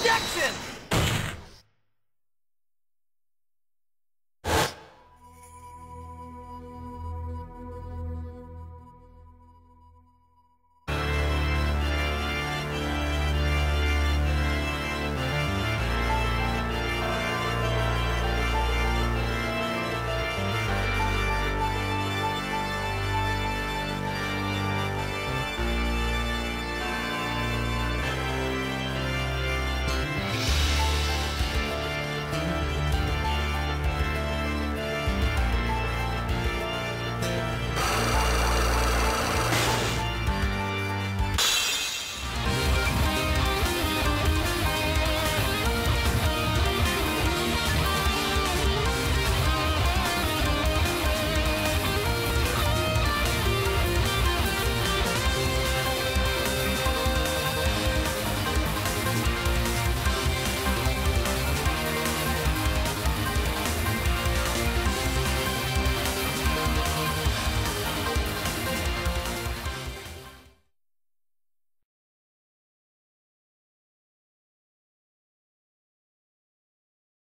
Objection!